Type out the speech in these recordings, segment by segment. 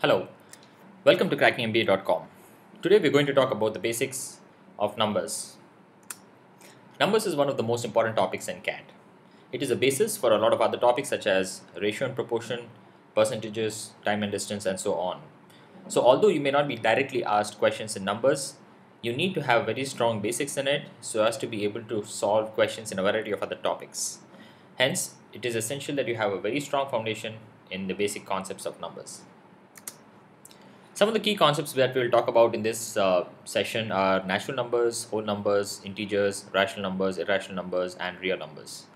Hello, welcome to crackingmba.com. Today we're going to talk about the basics of numbers. Numbers is one of the most important topics in CAT. It is a basis for a lot of other topics such as ratio and proportion, percentages, time and distance, and so on. So, although you may not be directly asked questions in numbers, you need to have very strong basics in it so as to be able to solve questions in a variety of other topics. Hence, it is essential that you have a very strong foundation in the basic concepts of numbers. Some of the key concepts that we'll talk about in this uh, session are natural numbers, whole numbers, integers, rational numbers, irrational numbers, and real numbers.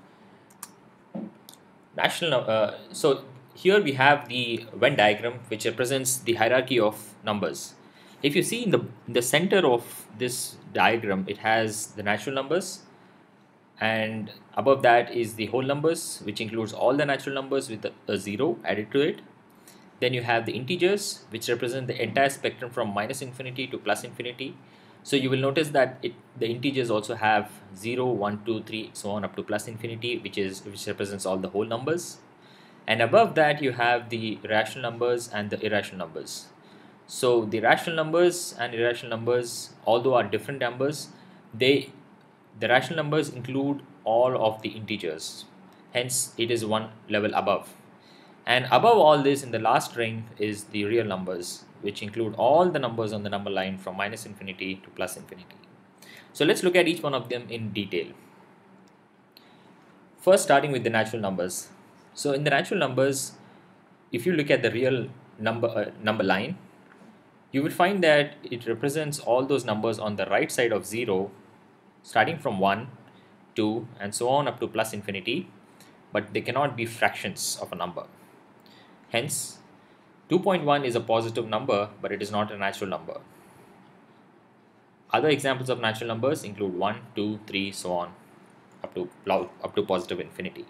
National, uh, so here we have the Venn diagram which represents the hierarchy of numbers. If you see in the, in the center of this diagram, it has the natural numbers and above that is the whole numbers which includes all the natural numbers with a, a zero added to it then you have the integers which represent the entire spectrum from minus infinity to plus infinity. So you will notice that it, the integers also have 0 1 2 3 so on up to plus infinity which is which represents all the whole numbers. And above that you have the rational numbers and the irrational numbers. So the rational numbers and irrational numbers although are different numbers they the rational numbers include all of the integers, hence it is one level above. And above all this in the last ring is the real numbers, which include all the numbers on the number line from minus infinity to plus infinity. So let's look at each one of them in detail. First starting with the natural numbers. So in the natural numbers, if you look at the real number uh, number line, you will find that it represents all those numbers on the right side of 0 starting from 1, 2 and so on up to plus infinity but they cannot be fractions of a number. Hence 2.1 is a positive number but it is not a natural number. Other examples of natural numbers include 1, 2, 3 so on up to up to positive infinity.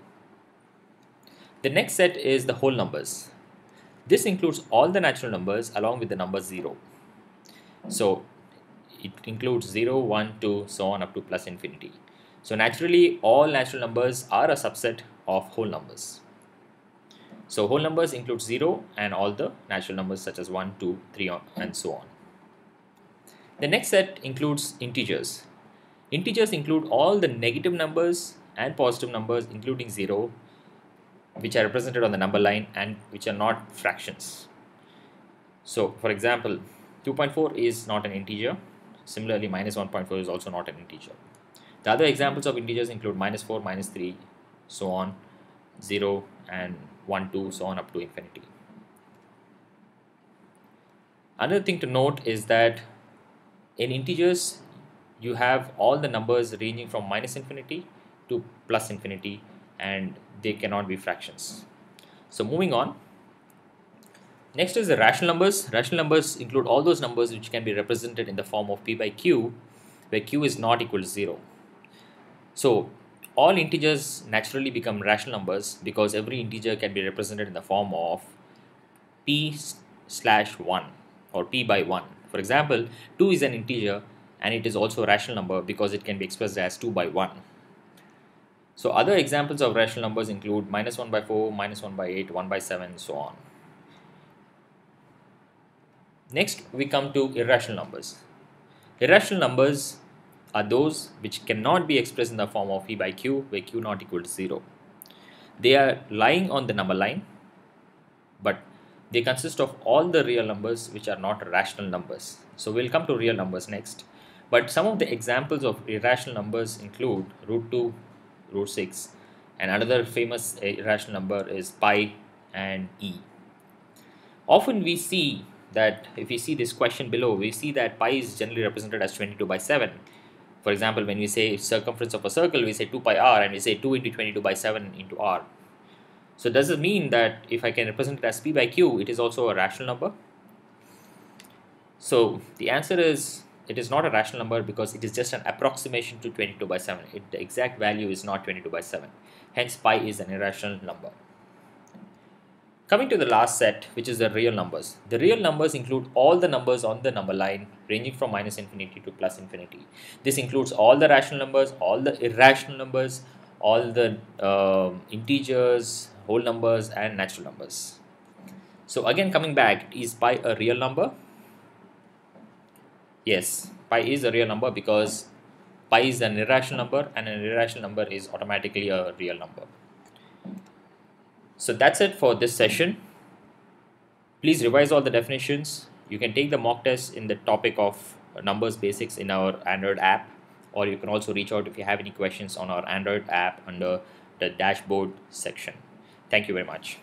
The next set is the whole numbers. This includes all the natural numbers along with the number 0. So it includes 0, 1, 2, so on up to plus infinity. So naturally, all natural numbers are a subset of whole numbers. So whole numbers include 0 and all the natural numbers such as 1, 2, 3 and so on. The next set includes integers. Integers include all the negative numbers and positive numbers including 0 which are represented on the number line and which are not fractions. So for example, 2.4 is not an integer Similarly, minus 1.4 is also not an integer. The other examples of integers include minus 4, minus 3, so on, 0 and 1, 2, so on up to infinity. Another thing to note is that in integers, you have all the numbers ranging from minus infinity to plus infinity and they cannot be fractions. So moving on, Next is the rational numbers. Rational numbers include all those numbers which can be represented in the form of p by q, where q is not equal to 0. So all integers naturally become rational numbers because every integer can be represented in the form of p slash 1 or p by 1. For example, 2 is an integer and it is also a rational number because it can be expressed as 2 by 1. So other examples of rational numbers include minus 1 by 4, minus 1 by 8, 1 by 7, so on. Next, we come to irrational numbers. Irrational numbers are those which cannot be expressed in the form of E by q, where q not equal to 0. They are lying on the number line, but they consist of all the real numbers which are not rational numbers. So we'll come to real numbers next. But some of the examples of irrational numbers include root 2, root 6, and another famous eh, irrational number is pi and e. Often we see that if we see this question below, we see that pi is generally represented as 22 by 7. For example, when we say circumference of a circle, we say 2 pi r and we say 2 into 22 by 7 into r. So does it mean that if I can represent it as p by q, it is also a rational number? So the answer is it is not a rational number because it is just an approximation to 22 by 7. It, the exact value is not 22 by 7. Hence pi is an irrational number. Coming to the last set, which is the real numbers. The real numbers include all the numbers on the number line ranging from minus infinity to plus infinity. This includes all the rational numbers, all the irrational numbers, all the uh, integers, whole numbers and natural numbers. So again coming back, is pi a real number? Yes, pi is a real number because pi is an irrational number and an irrational number is automatically a real number. So that's it for this session. Please revise all the definitions. You can take the mock test in the topic of numbers basics in our Android app or you can also reach out if you have any questions on our Android app under the dashboard section. Thank you very much.